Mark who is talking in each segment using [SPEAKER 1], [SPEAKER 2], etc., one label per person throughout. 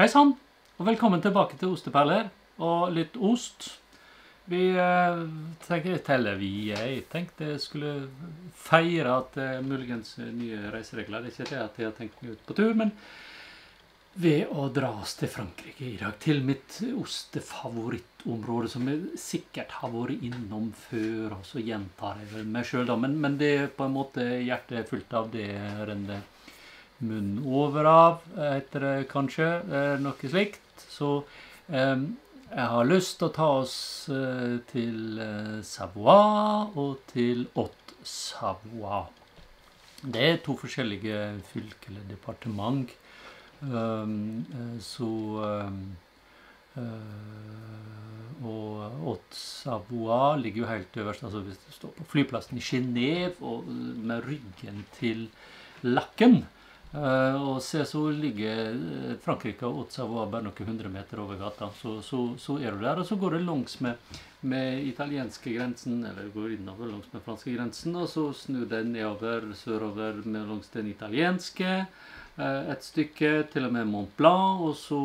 [SPEAKER 1] Hei sann, og velkommen tilbake til Osteperler og litt ost. Vi eh, eller vi, jeg tenkte skulle feire at er muligens nye reiseregler. Det er ikke det at jeg har tenkt meg ut på tur, men ved å dra oss til Frankrike i dag. Til mitt ostefavorittområde, som jeg sikkert har vært innom før. Og så gjentar jeg vel meg sjøl, da. Men, men det er på en måte hjertet er fullt av. Det renner munnen over av, heter det kanskje. Eh, noe slikt. Så jeg har lyst til å ta oss eh, til eh, Savoie og til Haute Savoie. Det er to forskjellige fylker eller departement. Så Og Haute Savoie ligger jo helt øverst. altså Hvis du står på flyplassen i Genéve med ryggen til Lakken og se så ligger Frankrike og Ottawa bare noen hundre meter over gata. Så, så, så, er du der, og så går du langs med, med italienske grensen, eller går innover langs med franske grensen, og så snur den nedover sørover med langs den italienske et stykke, til og med Mont Blanc, og så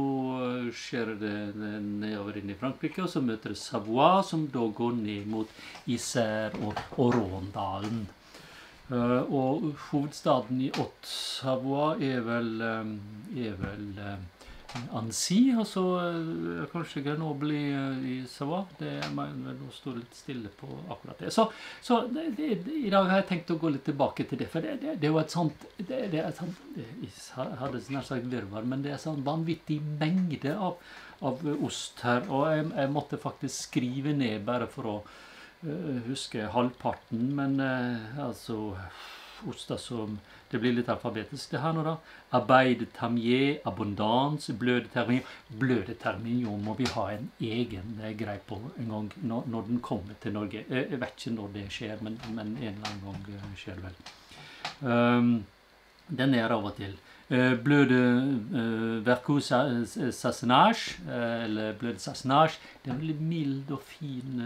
[SPEAKER 1] skjer det nedover inn i Frankrike, og så møter du Savoie, som da går ned mot Isère og, og Råndalen. Uh, og hovedstaden i Haute-Savoie er vel, um, er vel um, Annecy, altså kanskje Grenoble i, Savoie. Det mener jeg står litt stille på akkurat det. Så, så det, det, i dag har jeg tenkt å gå litt tilbake til det. For det, det er jo et sånt det, er et sånt, Jeg hadde nær sagt virvar, men det er sånn vanvittig mengde av, av ost her. Og jeg, jeg, måtte faktisk skrive ned bare for å uh, huske halvparten. Men uh, altså Oster som det blir litt alfabetisk, det her nå, da. Arbeid tamier, abondance, bløde terminion. Bløde terminion må vi ha en egen grei på en gang når, når, den kommer til Norge. Jeg, jeg, vet ikke når det skjer, men, men en eller annen gang skjer det vel. Um, den er av og til. Uh, bløde uh, vercous sassenage, eller bløde sassenage, det er en veldig mild og fin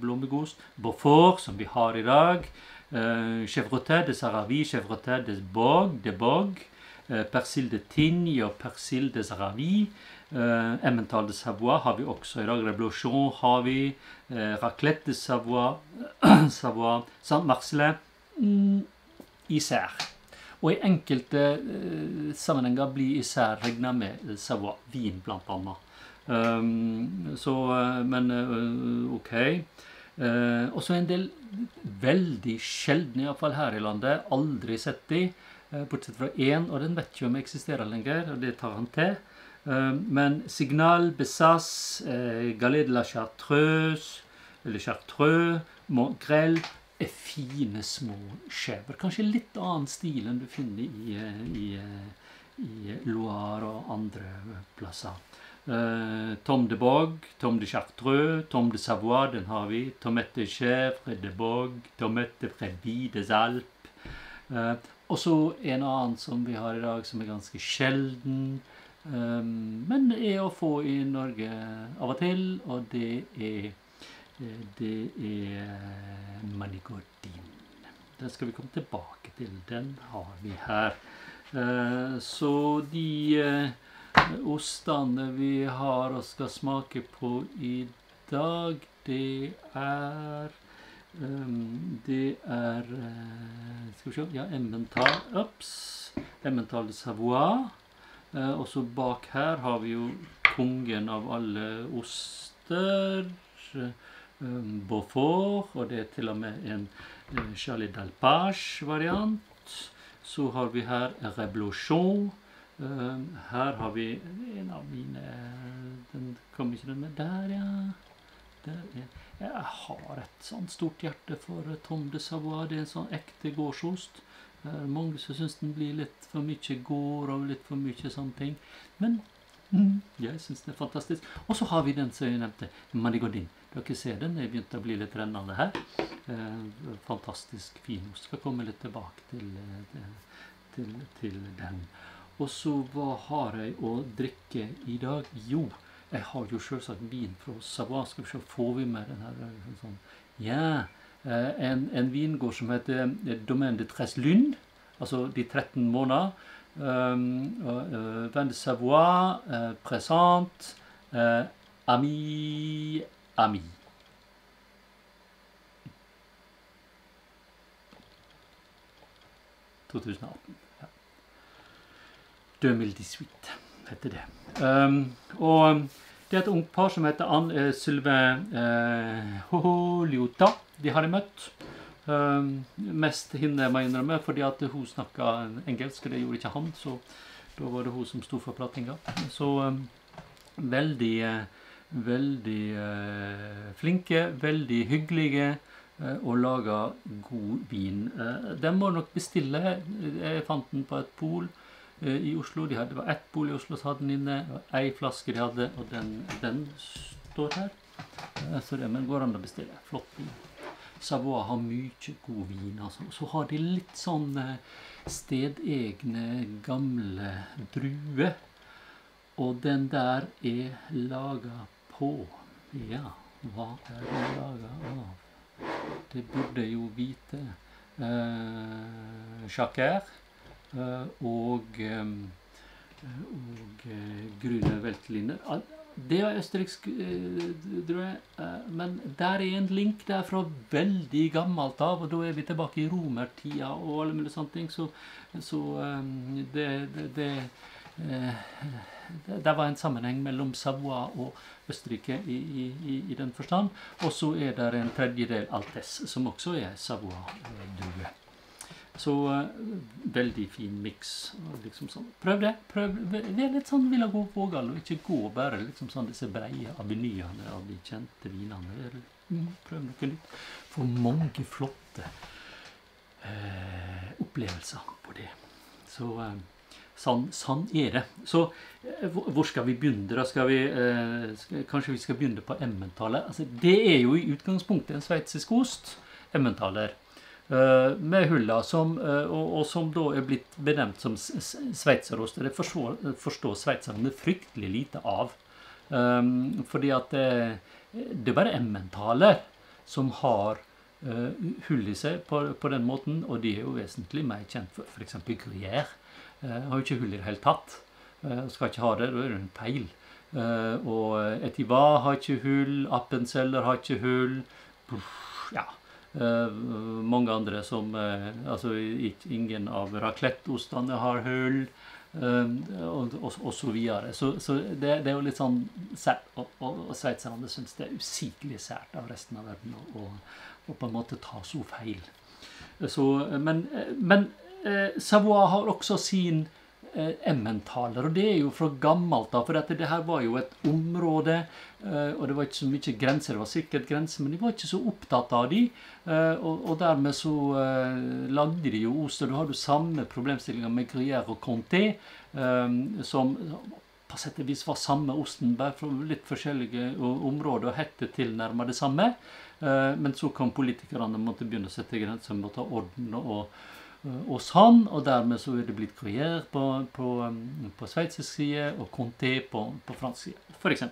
[SPEAKER 1] blommegost. Beaufort, som vi har i dag. chevroté de Saravi, chevrotet de Bog, de Bog, Persille persil de Tigne og persil de Saravi. Emmental de Savoie har vi også i dag. Reblochon har vi. Raclette de Savoie, Savoie Saint-Marcelet. Mm, Isère. Og i enkelte uh, sammenhenger blir især regna med Savoie. Vin, blant annet. Um, så Men OK. Uh, og så en del veldig sjeldne, iallfall her i landet. Aldri sett de, uh, bortsett fra én, og den vet ikke om eksisterer lenger, og det tar han til. Uh, men Signal, Bessas, Galet de la Chartreuse, eller Chartreux, Mongrel er fine, små skjever. Kanskje litt annen stil enn du finner i, i, i Loire og andre plasser. Uh, Tom de Bog, Tom de Chartreux, Tom de Savoie, den har vi. Tomette Chèvre de Bog, Tomette Prébi des Alpes. Uh, og så en annen som vi har i dag, som er ganske sjelden. Um, men er å få i Norge av og til, og det er Det er Manigordin. Den skal vi komme tilbake til. Den har vi her. Uh, så de ostene vi har og skal smake på i dag, det er um, Det er Skal vi se Ja, Emmental Ups. Emmental Savoie. Og så bak her har vi jo kongen av alle oster. Um, Beaufort. Og det er til og med en uh, Charlie Delpage-variant. Så har vi her Reblochon. Uh, her har vi en av mine Den kom ikke den med der, ja. Der, er. Jeg har et sånt stort hjerte for Tom de Savoie. Det er en sånn ekte gårdsost. Mange som syns den blir litt for mye gård og litt for mye sånne ting. Men mm, jeg syns den er fantastisk. Og så har vi den som jeg nevnte, Manigodin. Dere ser den er begynt å bli litt rennende her. Eh, fantastisk fin Vi Skal komme litt tilbake til, eh, til, til den. Og så hva har jeg å drikke i dag? Jo, jeg har jo selvsagt vin fra Savoie. Skal vi se, får vi med den her? Sånn. Ja, en, en vingård som heter Domaine de Tres Lune. Altså de 13 måneder. uh, Vin de Savoie, uh, Présente, uh, Ami Ami. ...2018. Ja. 2018 heter det. Um, og det er et ungt par som heter Ann uh, Sylve uh, Holiota. De har jeg møtt. Um, mest henne, må jeg innrømme, fordi at hun snakka engelsk, og det gjorde ikke han. Så da var det hun som sto for pratinga. Så um, veldig, uh, veldig eh, flinke, veldig hyggelige. eh, og lager god vin. den må nok bestille. Jeg fant den på et pol i Oslo. De hadde, det var ett pol i Oslo som hadde den inne. og Ei flaske de hadde, og den, den står her. Så det men går an å bestille. Flott vin. Savoie har mye god vin. altså. Så har de litt sånn stedegne, gamle druer. Og den der er laga på Ja, hva er den laga av? Det burde jo vite. Eh, Jacquer og, og Grüne Weltline. Det er østerriksk, tror jeg. Men der er en link der fra veldig gammelt av, og da er vi tilbake i romertida og alle mulige sånne ting. Så, så det, det, det det var en sammenheng mellom Savoie og Østerrike i, i, i den forstand. Og så er det en tredjedel Altes, som også er Savoie-due. Så uh, veldig fin miks. Liksom sånn. Prøv det. Prøv. Vær litt sånn Villa gå vågal, og ikke gå bare liksom sånn disse breie avenyene av de kjente vinene. Mm, prøv noe nytt. Få mange flotte eh, opplevelser på det. Så uh, Sånn, sann ære. Så hvor skal vi begynne? da? Skal vi, eh, kanskje vi skal begynne på emmentaler? Altså, det er jo i utgangspunktet en sveitsisk ost. Emmentaler. eh, med huller som, eh, og, og, som da er blitt benevnt som sveitserost. Det forstår, forstår sveitserne fryktelig lite av. Um, fordi at det, det er bare emmentaler som har uh, hull i seg på, på, den måten, og de er jo vesentlig mer kjent for f.eks. gruyère. Har jo ikke hull i det hele tatt. skal ikke ha det, da er det en peil. og Etiva har ikke hull, Appenceller har ikke hull. Ja, mange andre som Altså ingen av raclette-ostene har hull, og, og, og, så videre. Så, så det, det, er jo litt sånn sært. Og, og sveitserne syns det er usigelig sært av resten av verden å, på en måte ta så feil. Så, men men Savoie har også sin emmentaler. Og det er jo fra gammelt av, for dette, det her var jo et område, og det var ikke så mye grenser. Det var sikkert grenser, men de var ikke så opptatt av de. Og, og dermed så lagde de jo ost. Og du har jo samme problemstillinga med gruyère og comté, som på sett og vis var samme osten, bare fra litt forskjellige områder og hette tilnærma det samme. Men så kom politikerne og måtte begynne å sette grenser, måtte ha orden og og sånn, og dermed så er det blitt gruyère på, på, på sveitsisk side og Conté på, på fransk side, f.eks.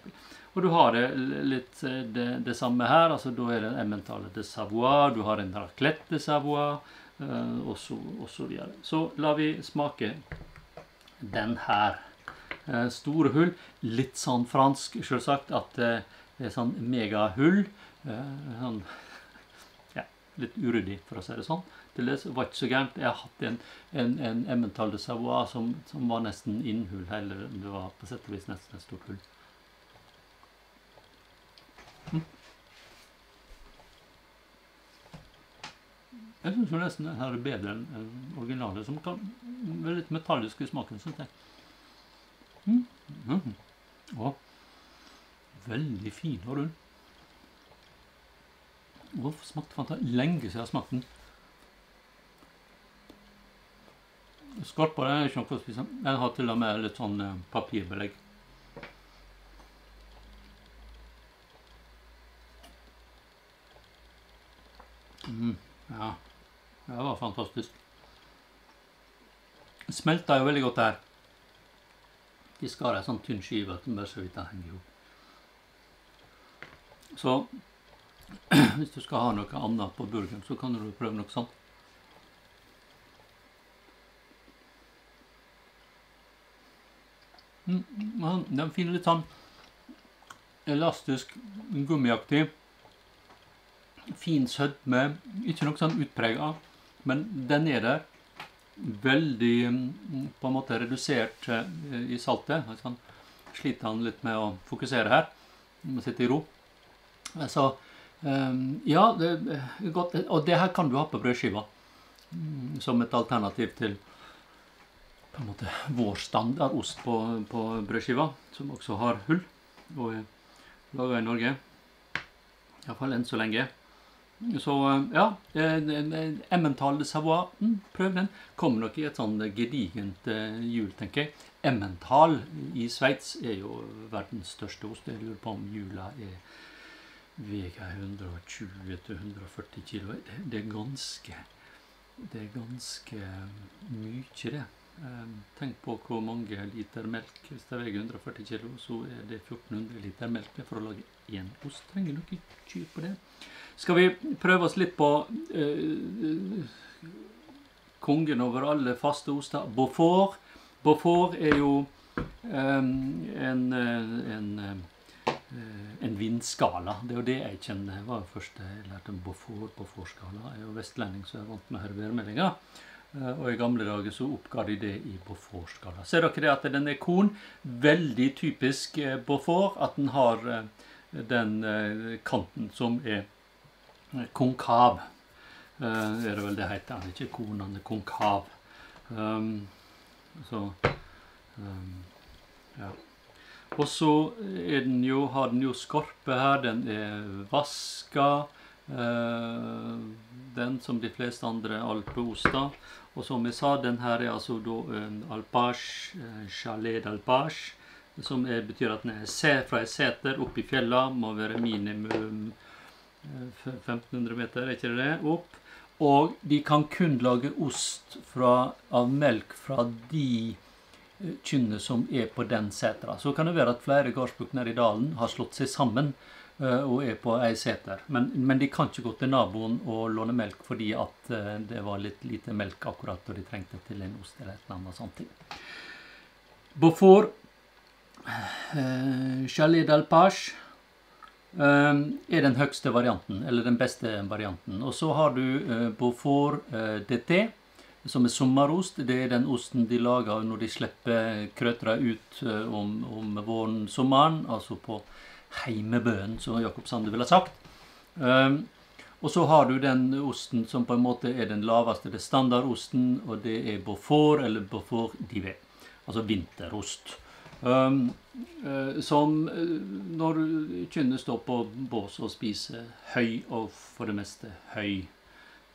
[SPEAKER 1] Og du har det litt det, det, samme her. altså Da er det Emmentaler de Savoie, du har en raclette de Savoie, og så, videre. Så lar vi smake den her. Store hull. Litt sånn fransk, selvsagt, at det er sånn megahull. Sånn, litt uryddig, for å si det sånn det. var ikke så gærent. Jeg har hatt en, en, en Emmental de Savoie som, som, var nesten innhull. Eller det var på sett og vis nesten et stort hull. Hm. Jeg syns nesten den her er bedre enn en originalen, som kan være litt metallisk i smaken. synes jeg. Mm. Mm. Og veldig fin og rund. Og smakte fantastisk. Lenge siden jeg har smakt den. Skorpa er ikke noe å spise. Jeg har til og med litt sånn eh, papirbelegg. Mm, ja. Det var fantastisk. Smelta jo veldig godt her. De skar ei sånn tynn skive bare så vidt den henger ihop. Så hvis du skal ha noe annet på burgeren, så kan du prøve noe sånt. Mm, mm, Den finner litt sånn elastisk, gummiaktig. Fin sødme. Ikke noe sånn utprega, men den er der. Veldig mm, på en måte redusert eh, i saltet. Sånn, sliter han litt med å fokusere her. Må sitte i ro. Så ja, det er godt. Og det her kan du ha på brødskiva. Mm, som et alternativ til på en måte vår standardost på, på brødskiva, som også har hull. Og er laga i Norge. Iallfall enn så lenge. Så ja, Emmental Savoie, mm, prøv den. Kommer nok i et sånn gedigent hjul, tenker jeg. Emmental i Sveits er jo verdens største ost. Jeg lurer på om jula er veier 120-140 kilo. Det, er ganske Det er ganske mye, det. Um, tenk på hvor mange liter melk. Hvis det veier 140 kilo, så er det 1400 liter melk for å lage én ost. Trenger du ikke kyr på det. Skal vi prøve oss litt på uh, kongen over alle faste oster? Beaufort. Beaufort er jo um, en, en, en vindskala. Det er jo det jeg kjenner. Det var det første jeg lærte om Beaufort. Beaufort-skala. Jeg er jo vestlending, så jeg er vant med å høre værmeldinger. Og i gamle dager så oppga de det i Beaufort-skala. Ser dere det at den er korn? Veldig typisk Beaufort at den har den kanten som er konkav. det er det vel det heter. Den er ikke korn, den er konkav. Um, så um, ja. Og så den jo, har den jo skorpe her. Den er vaska. Eh, den som de fleste andre alpeoster. Og som jeg sa, den her er altså da en alpage, chalet d'alpage. Som er, betyr at den er fra et seter opp i fjella. Må være minimum 1500 meter, er ikke det opp. Og de kan kun lage ost fra, av melk fra de kyrne som er på den setra. Så kan det være at flere gårdsbruk nede i dalen har slått seg sammen uh, og er på ei seter. Men, men, de kan ikke gå til naboen og låne melk fordi at uh, det var litt lite melk akkurat da de trengte til en ost eller et eller annet sånt. Beaufort, uh, Chalet d'Alpage Pache er den høyeste varianten, eller den beste varianten. Og så har du Beaufort DT, som er sommerost. Det er den osten de lager når de slipper krøtra ut uh, om, om våren-sommeren, altså på heimebøen, som Jakob Sande ville sagt. Um, og så har du den osten som på en måte er den laveste, det er standardosten, og det er Beaufort eller Beaufort divé. Altså vinterost. Um, uh, som uh, når kynnet står på bås og spiser høy, og for det meste høy.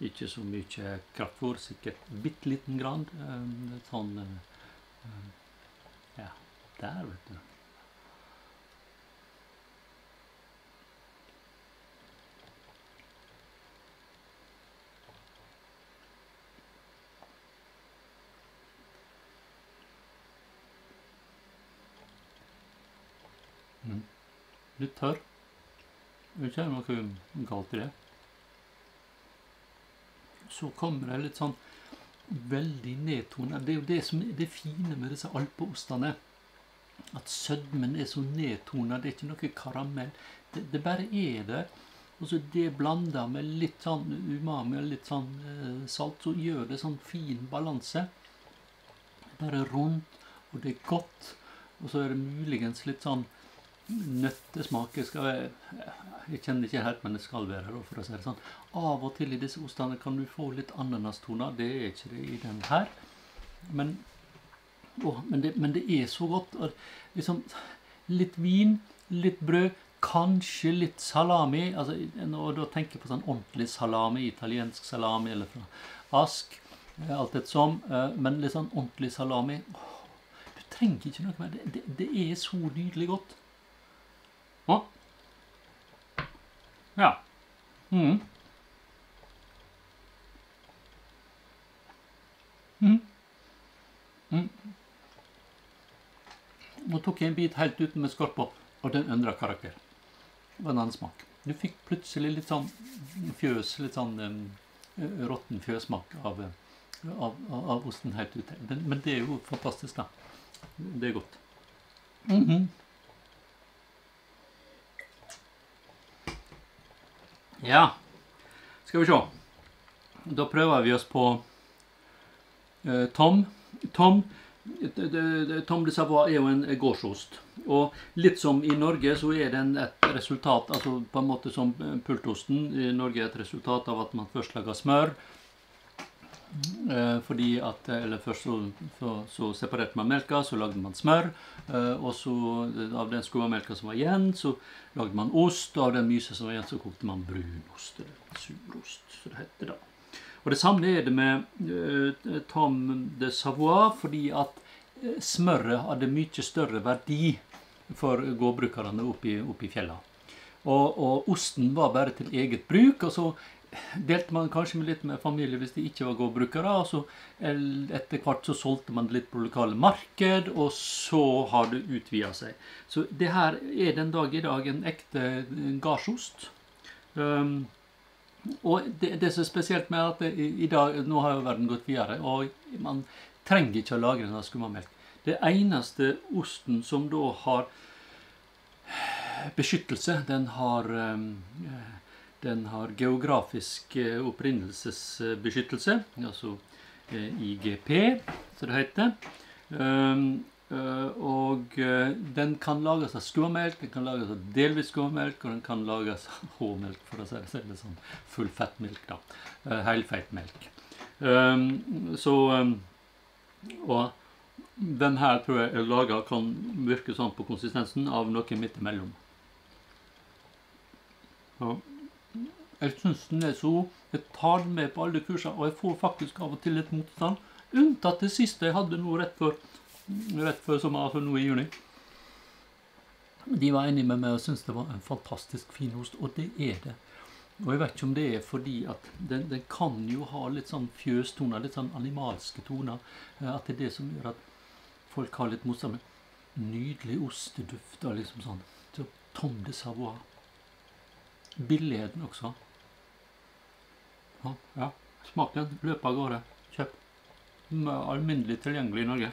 [SPEAKER 1] Ikke så mye kraftfôr, sikkert bitte liten grann. Um, sånn uh, Ja, der, vet du. litt tørr. Det er ikke noe galt i det. Så kommer det litt sånn veldig nedtona. Det er jo det som er det fine med disse alpeostene. At sødmen er så nedtona. Det er ikke noe karamell. Det, det bare er der. Og så det blanda med litt sånn umami og litt sånn eh, salt, så gjør det sånn fin balanse. Bare rundt, og det er godt. Og så er det muligens litt sånn nøttesmak skal være, Jeg kjenner ikke helt, men det skal være her, for å si det sånn. Av og til i disse ostene kan du få litt ananastoner. Det er ikke det i den her. Men, å, men, det, men det, er så godt. Liksom, litt vin, litt brød, kanskje litt salami. Altså, og da tenker jeg på sånn ordentlig salami, italiensk salami eller fra Ask. Alt et som. Eh, men litt sånn ordentlig salami. du trenger ikke noe mer. Det, det, det er så nydelig godt. Å? Ja. Mm. Mm. Mm. Nå tok jeg en bit helt uten med skorpa, og den endra karakter. Det var en annen smak. Du fikk plutselig litt sånn fjøs, litt sånn um, råtten fjøssmak av, av, av, osten helt ute. Men, men, det er jo fantastisk, da. Det er godt. Mhm. Ja, skal vi se. Da prøver vi oss på eh, Tom. Tom Tom de Savoie er jo en gårdsost. Og litt som i Norge, så er den et resultat altså På en måte som eh, pultosten i Norge er et resultat av at man først lager smør. Eh, fordi at, Eller først så, så, så separerte man melka, så lagde man smør. Eh, og så eh, av den skummamelka som var igjen, så lagde man ost. Og av den myse som var igjen, så kokte man brunost. Eller surost, som det heter da. Og det samme er det med eh, Tom de Savoie, fordi at eh, smøret hadde mye større verdi for gårdbrukerne oppe i, fjellene. i fjella. Og, og osten var bare til eget bruk. og så delte man kanskje med litt med familie hvis de ikke var gårdbrukere. Og så etter hvert så solgte man det litt på lokale marked, og så har det utvida seg. Så det her er den dag i dag en ekte gardsost. Um, og det, det som er spesielt med at det, i, dag, nå har jo verden gått videre, og man trenger ikke å lagre denne skummamelk. Det eneste osten som da har beskyttelse, den har, eh, den har geografisk eh, opprinnelsesbeskyttelse, altså eh, IGP, som det heter. Um, eh, og den kan lages av skummelk, den kan lages av delvis skummelk, og den kan lages av H-melk, for å si det sånn sånn fullfettmelk, da. Helfeitmelk. Um, så um, Og den her tror jeg er laga kan virke sånn på konsistensen av noe midt imellom. Ja. Jeg syns den er så. Jeg tar den med på alle kursene, og jeg får faktisk av og til litt motstand. Unntatt det siste jeg hadde nå rett før, rett før sommer, altså nå i juni. De var enige med meg og syntes det var en fantastisk fin ost, og det er det. Og jeg vet ikke om det er fordi at den, den kan jo ha litt sånn fjøstoner, litt sånn animalske toner. eh, At det er det som gjør at folk har litt motstand. Nydelig osteduft og liksom sånn. Så Tom de Savoie. Billigheten også. Ja. Smak den. Løp av gårde. Kjøp. Alminnelig tilgjengelig i Norge.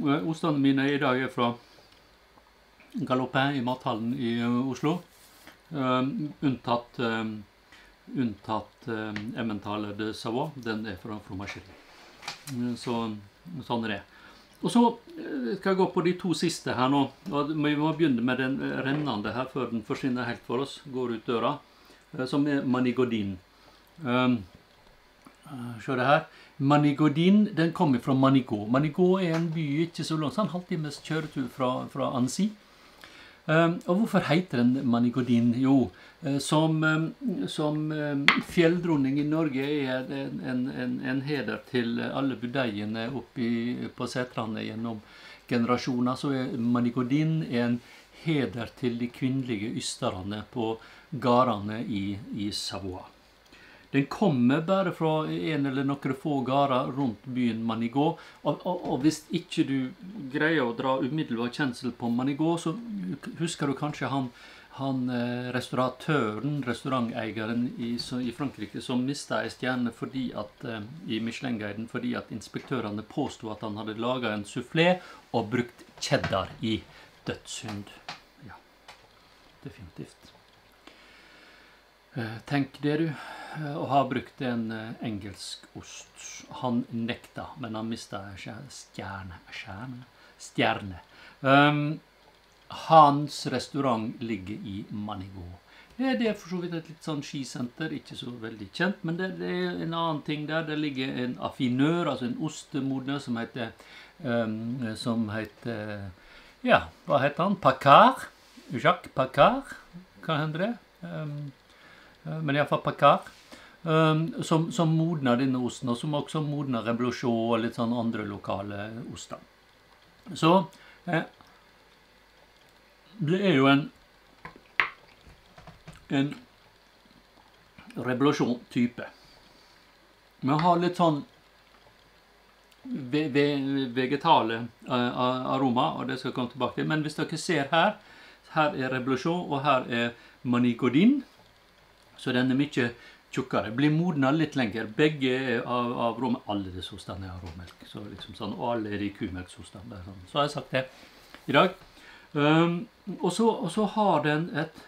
[SPEAKER 1] Ostene mine i dag er fra Galopin i mathallen i eh, Oslo. Eh, unntatt eh, Emmentaler de Savoie. Den er fra fromagerie. Så sånn er det. Og så eh, skal jeg gå på de to siste her nå. Og Vi må begynne med den eh, rennende her før den forsvinner helt for oss. Går ut døra. eh, Som er Manigodin. Um, Se det her. Manigodin den kommer fra Manigo. Manigo er en by ikke så langt, En halvtimes kjøretur fra, fra Annecy. Um, og hvorfor heter den manikodin? Jo, eh, som, um, som um, fjelldronning i Norge er det en, en, en heder til alle budeiene oppe på setrene gjennom generasjoner. Så er manikodin en heder til de kvinnelige ysterne på gårdene i, i Savoie. Den kommer bare fra en eller noen få gårder rundt byen Manigå. Og, og, og hvis ikke du greier å dra umiddelbar kjensel på Manigå, så husker du kanskje han, han eh, restauratøren, restauranteieren i, i Frankrike, som mista ei stjerne fordi at, eh, i Michelin-guiden fordi at inspektørene påsto at han hadde laga en soufflé og brukt cheddar i dødssynd. Ja, definitivt. Eh, Tenk det, du. Og Å ha brukt en eh, engelsk ost. Han nekta, men han mista stjerne. Stjerne? Um, hans restaurant ligger i Manigot. Eh, Det er for så vidt et litt sånn skisenter, ikke så veldig kjent, men det, det er en annen ting der. Det ligger en affinør, altså en ostemodner, som heter um, Som heter Ja, hva heter han? Pacar? Jacques Pacar, Hva hender det? Um, Eh, men iallfall Pacar, Um, som, som modner denne osten, og som også modner reblochon og litt sånn andre lokale oster. Så eh, det er jo en en reblochon-type. Vi har litt sånn ve ve vegetale uh, aroma, og det skal jeg komme tilbake til. Men hvis dere ser her, her er reblochon, og her er manigodin. Så den er mye tjukkere. Blir modna litt lenger. Begge av, av råmelk. Alle disse ostene er av råmelk. Så liksom sånn, og alle er i kumelksostene. Sånn. Så har jeg sagt det i dag. Um, og, så, og så har den et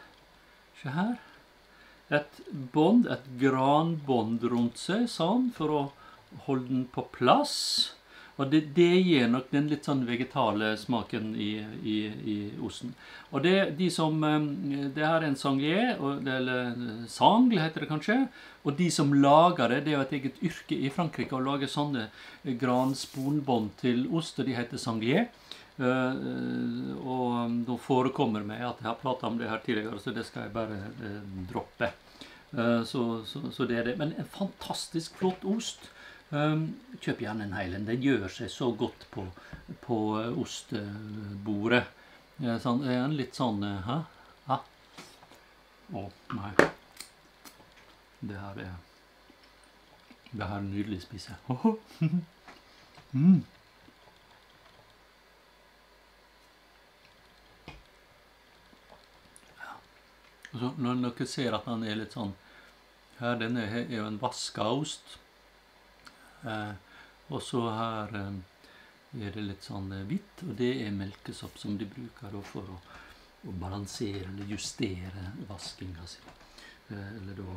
[SPEAKER 1] Se her. Et bånd, et granbånd rundt seg, sånn, for å holde den på plass. Og det, det, gir nok den litt sånn vegetale smaken i, i, i osten. Og det, de som, um, det her er en sanglier, eller sangle heter det kanskje. Og de som lager det, det er jo et eget yrke i Frankrike å lage sånne gransponbånd til ost, og de heter sanglier. Uh, og nå da forekommer meg at jeg har prata om det her tidligere, så det skal jeg bare droppe. Så, så, så, det er det. Men en fantastisk flott ost. Um, kjøp gjerne en hel en. Den gjør seg så godt på, på uh, ostebordet. Sånn, en litt sånn uh, Hæ? Hæ? Å, nei. Det her er Det her er nydelig å spise. mm. Så når dere ser at den er litt sånn her, Denne er jo en vaska ost. Eh, og så her eh, er det litt sånn eh, hvitt, og det er melkesopp som de bruker for å, å balansere eller justere vaskinga si. Eller da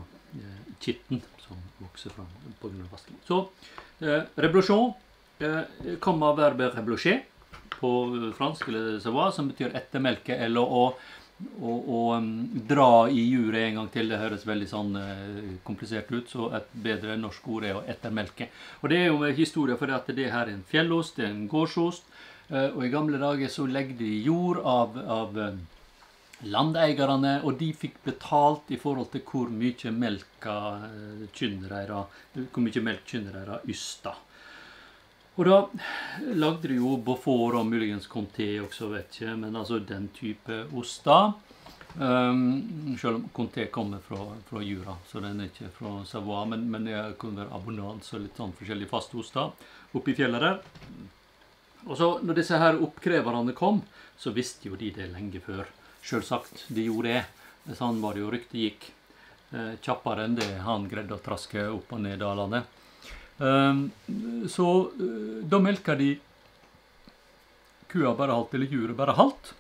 [SPEAKER 1] kitten som vokser fram pga. vasking. Så eh, kommer av verbet reblocher på fransk, eller savoir, som betyr ettermelke, eller å um, dra i juret en gang til. Det høres veldig sånn uh, komplisert ut, så et bedre norsk ord er å ettermelke. Og det er jo historie for at det her er en fjellost, det er en gårdsost. Uh, og i gamle dager så legde de jord av, av landeierne, og de fikk betalt i forhold til hvor mye melka kynnereira, hvor mye melk kynnereira ysta. Og da lagde de jo Beaufort og muligens Conté også, vet ikke, men altså den type oster. Um, selv om Conté kommer fra, fra, Jura, så den er ikke fra Savoie. Men, men jeg kunne være abonnance og litt sånn forskjellige fastoster oppi fjellet der. Og så når disse her oppkreverne kom, så visste jo de det lenge før. Selvsagt, de gjorde det. Sånn var det jo ryktet gikk. Eh, kjappere enn det han greide å traske opp og ned dalene. Ehm, så eh, da melka de kua bare halvt, eller juret bare halvt.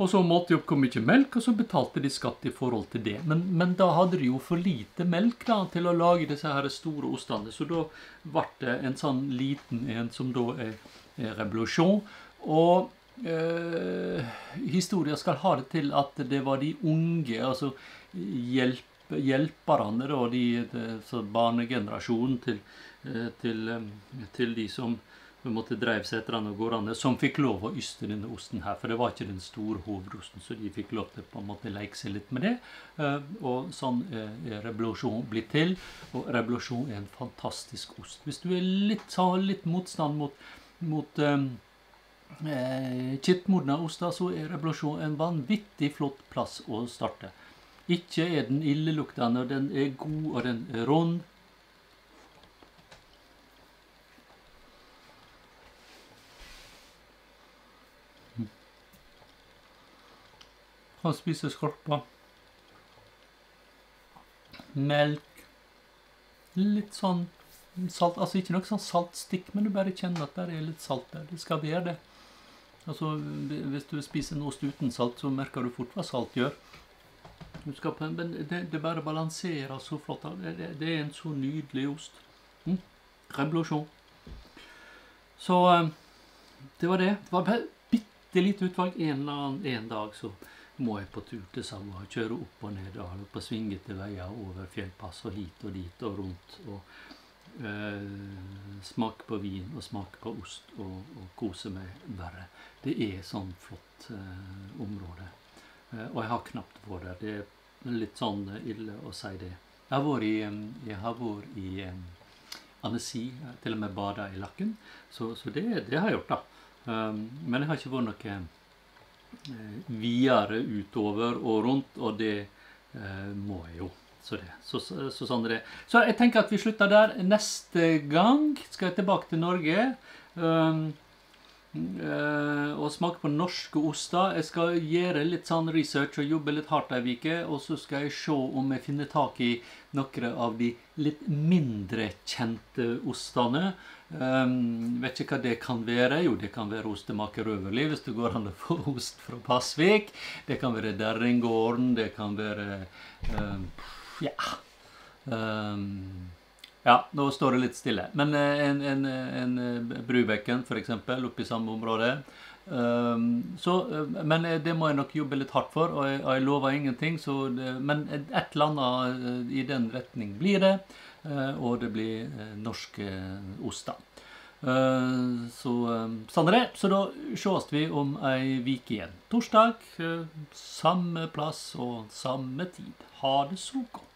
[SPEAKER 1] Og så målte de opp hvor mye melk, og så betalte de skatt i forhold til det. Men, men da hadde de jo for lite melk da, til å lage disse her store ostene. Så da ble det en sånn liten en som da er, er revolusjon. Og eh, historien skal ha det til at det var de unge, altså hjelp, hjelperne, da, de, de barnegenerasjonen til til, eh, til, de som måte dreiv seterne og gårdene, som fikk lov å yste denne osten her. For det var ikke den store hovedosten, så de fikk lov til på en måte leke seg litt med det. Eh, og sånn er revolusjon blitt til. Og revolusjon er en fantastisk ost. Hvis du er litt, har litt motstand mot, mot eh, kittmodne oster, så er revolusjon en vanvittig flott plass å starte. Ikke er den illeluktende, den er god, og den er rund. Han spiser skorpa. Melk. Litt sånn salt Altså ikke noe sånn saltstikk, men du bare kjenner at det er litt salt der. Det skal være det. Altså, Hvis du spiser en ost uten salt, så merker du fort hva salt gjør. På, men det, det, bare balanserer så flott. Det, det, det, er en så nydelig ost. Mm. Revolusjon. Så eh, det var det. Det var bitte lite utvalg. En, eller annen, en dag så må jeg på tur til Savoie. Kjøre opp og ned daler på svingete veier over fjellpass og hit og dit og rundt. og eh, Smake på vin og smake på ost og, og kose meg bare. Det er sånn flott eh, område. Eh, og jeg har knapt vært der. Det er litt sånn ille å si det. Jeg har vært i, jeg har vært i Annecy, til og med bada i Lakken. Så, så det, det, har jeg gjort, da. Um, men jeg har ikke vært noe Eh, videre utover og rundt, og det eh, må jeg jo. Så, så, så, sånn er det. Så jeg tenker at vi slutter der. Neste gang skal jeg tilbake til Norge. Um, uh, og smake på norske oster. Jeg skal gjøre litt sånn research og jobbe litt hardt ei uke. Og så skal jeg se om jeg finner tak i noen av de litt mindre kjente ostene. Um, vet ikke hva det kan være. Jo, det kan være ostemaker Røverli, hvis det går an å få ost fra Pasvik. Det kan være Derringgården. Det kan være um, Ja. Um, ja, nå står det litt stille. Men uh, en, en, en Brubekken, f.eks., oppe i samme område. Um, så, men det må jeg nok jobbe litt hardt for, og jeg, jeg lover ingenting. Det, men et eller annet i den retning blir det. Eh, og det blir norsk norske oster. Eh, så sånn er det. Så da sees vi om ei uke igjen. Torsdag, samme plass og samme tid. Ha det så godt.